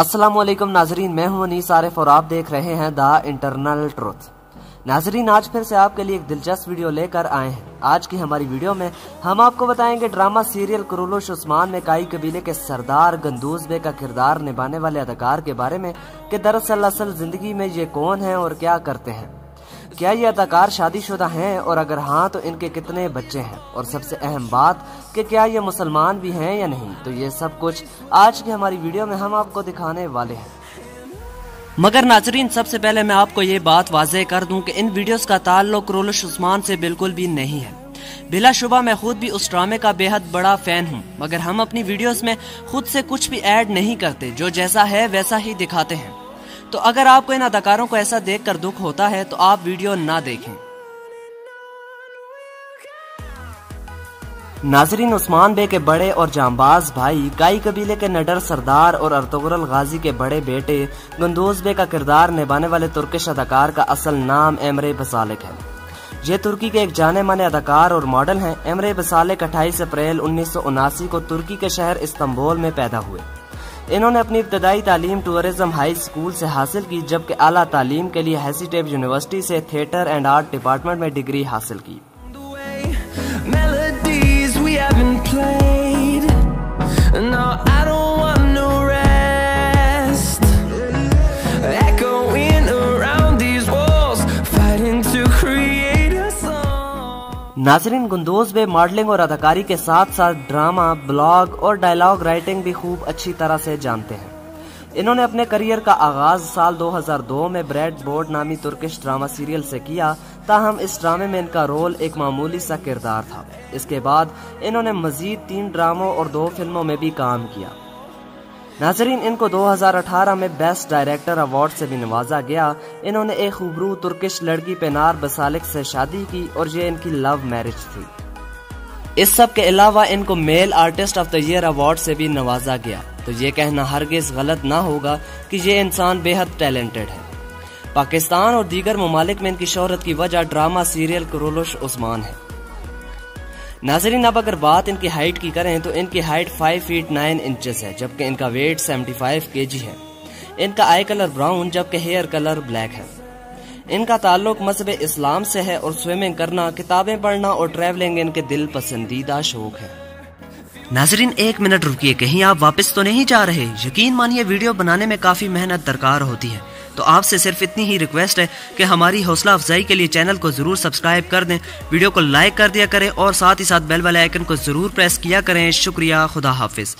असलम नाजरीन, मैं हूँ अनीस आरिफ और आप देख रहे हैं द इंटरनल ट्रुथ। नाजरीन, आज फिर से आपके लिए एक दिलचस्प वीडियो लेकर आए हैं। आज की हमारी वीडियो में हम आपको बताएँगे ड्रामा सीरियल करोलोश उस्मान में काई कबीले के सरदार गंदूज बे का किरदार निभाने वाले अदाकार के बारे में कि दरअसल असल ज़िंदगी में ये कौन है और क्या करते हैं। क्या ये अदाकार शादीशुदा हैं? और अगर हाँ तो इनके कितने बच्चे हैं? और सबसे अहम बात कि क्या ये मुसलमान भी हैं या नहीं? तो ये सब कुछ आज की हमारी वीडियो में हम आपको दिखाने वाले हैं। मगर नाजरीन, सबसे पहले मैं आपको ये बात वाजह कर दूँ कि इन वीडियोस का ताल्लुक रोलश उस्मान से बिल्कुल भी नहीं है। बिला शुबा, मैं खुद भी उस ड्रामे का बेहद बड़ा फ़ैन हूँ, मगर हम अपनी वीडियोस में खुद से कुछ भी ऐड नहीं करते। जो जैसा है, वैसा ही दिखाते हैं। तो अगर आपको इन अदाकारों को ऐसा देखकर दुख होता है तो आप वीडियो ना देखें। नाजरीन, उस्मान बे के बड़े और जांबाज भाई, गाई कबीले के नडर सरदार और अर्तुगरल गाजी के बड़े बेटे गंदोज बे का किरदार निभाने वाले तुर्किश अदाकार का असल नाम एमरे बसालिक है। ये तुर्की के एक जाने माने अदाकार और मॉडल हैं। एमरे बसालिक अट्ठाईस अप्रैल उन्नीस सौ उनासी को तुर्की के शहर इस्तंबुल में पैदा हुए। इन्होंने अपनी इब्तदाई तालीम टूरिज़्म हाई स्कूल से हासिल की, जबकि आला तालीम के लिए हैसीटेप यूनिवर्सिटी से थिएटर एंड आर्ट डिपार्टमेंट में डिग्री हासिल की। नाजरीन गुंदोज में मॉडलिंग और अदाकारी के साथ साथ ड्रामा, ब्लॉग और डायलॉग राइटिंग भी खूब अच्छी तरह से जानते हैं। इन्होंने अपने करियर का आगाज़ साल 2002 में ब्रेड बोर्ड नामी तुर्किश ड्रामा सीरियल से किया, ताहम इस ड्रामे में इनका रोल एक मामूली सा किरदार था। इसके बाद इन्होंने मजीद तीन ड्रामों और दो फ़िल्मों में भी काम किया। नाजरीन, इनको 2018 में बेस्ट डायरेक्टर अवार्ड से भी नवाजा गया। इन्होंने एक खूबरू तुर्किश लड़की पेनार बसालिक से शादी की और ये इनकी लव मैरिज थी। इस सब के अलावा इनको male artist of the year award से भी नवाजा गया। तो ये कहना हरगिज गलत ना होगा कि ये इंसान बेहद टैलेंटेड है। पाकिस्तान और दीगर ममालिक में इनकी शोहरत की वजह ड्रामा सीरियल करोलश उस्मान है। नाजरीन, अब अगर बात इनकी हाइट की करें तो इनकी हाइट 5 फीट 9 इंचेस है, जबकि इनका वेट 75 केजी है। इनका आई कलर ब्राउन जबकि हेयर कलर ब्लैक है। इनका ताल्लुक मज़हब इस्लाम से है और स्विमिंग करना, किताबें पढ़ना और ट्रैवलिंग इनके दिल पसंदीदा शौक है। नाजरीन, एक मिनट रुकिए, कहीं आप वापस तो नहीं जा रहे? यकीन मानिए, वीडियो बनाने में काफ़ी मेहनत दरकार होती है। तो आपसे सिर्फ़ इतनी ही रिक्वेस्ट है कि हमारी हौसला अफजाई के लिए चैनल को ज़रूर सब्सक्राइब कर दें वीडियो को लाइक कर दिया करें और साथ ही साथ बेल वाले आइकन को ज़रूर प्रेस किया करें। शुक्रिया, खुदा हाफिज।